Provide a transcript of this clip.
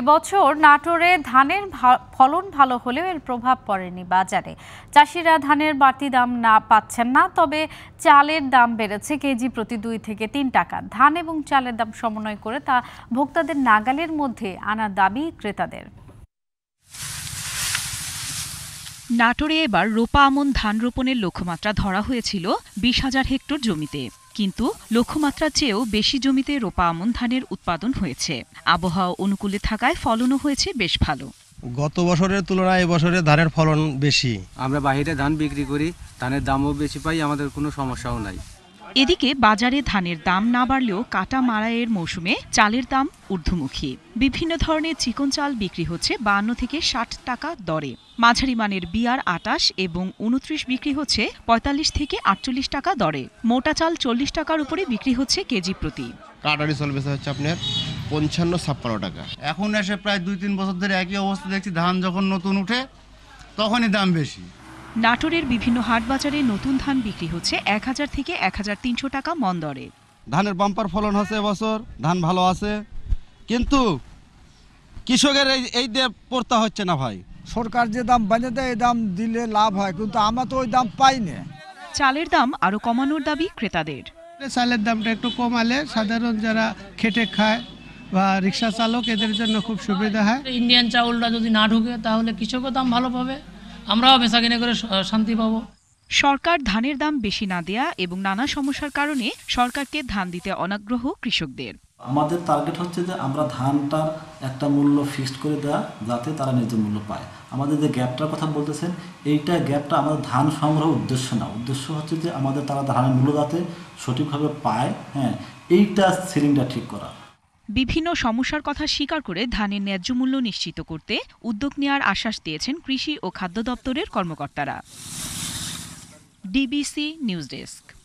এবছর নাটোরে ধানের ফলন ভালো হলেও এর প্রভাব পড়েনি বাজারে। চাষিরা ধানের বাড়তি দাম না পাচ্ছেন না, তবে চালের দাম বেড়েছে কেজি প্রতি দুই থেকে তিন টাকা। ধান এবং চালের দাম সমন্বয় করে তা ভোক্তাদের নাগালের মধ্যে আনার দাবি ক্রেতাদের। নাটোরে এবার রোপা আমন ধান রোপণের লক্ষ্যমাত্রা ধরা হয়েছিল বিশ হাজার হেক্টর জমিতে। কিন্তু লক্ষ্যমাত্রার চেয়েও বেশি জমিতে রোপা আমন ধানের উৎপাদন হয়েছে। আবহাওয়া অনুকূলে থাকায় ফলনও হয়েছে বেশ ভালো। গত বছরের তুলনায় এবছরে ধানের ফলন বেশি। আমরা বাহিরে ধান বিক্রি করি ধানের দামও বেশি পাই আমাদের কোনো সমস্যাও নাই। এদিকে বাজারে ধানের দাম না বাড়লেও কাটা মারাইয়ের মৌসুমে চালের দাম ঊর্ধ্বমুখী। বিভিন্ন ধরনের চিকন চাল বিক্রি হচ্ছে বান্ন থেকে ষাট টাকা দরে। মাঝারি মানের বিয়ার আটাশ এবং উনত্রিশ বিক্রি হচ্ছে পঁয়তাল্লিশ থেকে আটচল্লিশ টাকা দরে। মোটা চাল চল্লিশ টাকার উপরে বিক্রি হচ্ছে কেজি প্রতি। কাটারি চলবে হচ্ছে আপনার পঞ্চান্ন ছাপ্পান্ন টাকা। এখন এসে প্রায় দুই তিন বছর ধরে একই অবস্থা দেখছি ধান যখন নতুন উঠে তখনই দাম বেশি। নাটোরের বিভিন্ন হাট বাজারে নতুন ধান বিক্রি হচ্ছে এক হাজার থেকে এক হাজার তিনশো টাকা মন দরে। ধানের বাম্পার ফলন হচ্ছে এবছর ধান ভালো আছে। কিন্তু কৃষকের এই এই দিয়ে পড়তে হচ্ছে না ভাই। সরকার যে দাম বানিয়ে দেয় এই দাম দিলে লাভ হয় কিন্তু আমরা তো ওই দাম পাই না। চালের দাম আরও কমানোর দাবি ক্রেতাদের। চালের দামটা একটু কমালে সাধারণ যারা খেটে খায় বা রিক্সা চালক এদের জন্য খুব সুবিধা হয়। ইন্ডিয়ান চাউলটা যদি না ঢুকে তাহলে কৃষকও দাম ভালো পাবে। আমরাও বেচা কিনে করে শান্তি পাবো। সরকার ধানের দাম বেশি না দেয়া এবং নানা সমস্যার কারণে সরকারকে ধান দিতে অনাগ্রহ কৃষকদের। আমাদের টার্গেট হচ্ছে যে আমরা ধানটার একটা মূল্য ফিক্সড করে দেওয়া যাতে তারা ন্যায্য মূল্য পায়। আমাদের যে গ্যাপটার কথা বলতেছেন এইটা গ্যাপটা আমাদের ধান সংগ্রহ উদ্দেশ্য না। উদ্দেশ্য হচ্ছে যে আমাদের তারা ধানের মূল্য যাতে সঠিকভাবে পায় হ্যাঁ এইটা সিলিংটা ঠিক করা। বিভিন্ন সমস্যার কথা স্বীকার করে ধানের ন্যায্য মূল্য নিশ্চিত করতে উদ্যোগ নেওয়ার আশ্বাস দিয়েছেন কৃষি ও খাদ্য দপ্তরের কর্মকর্তারা। DBC news desk.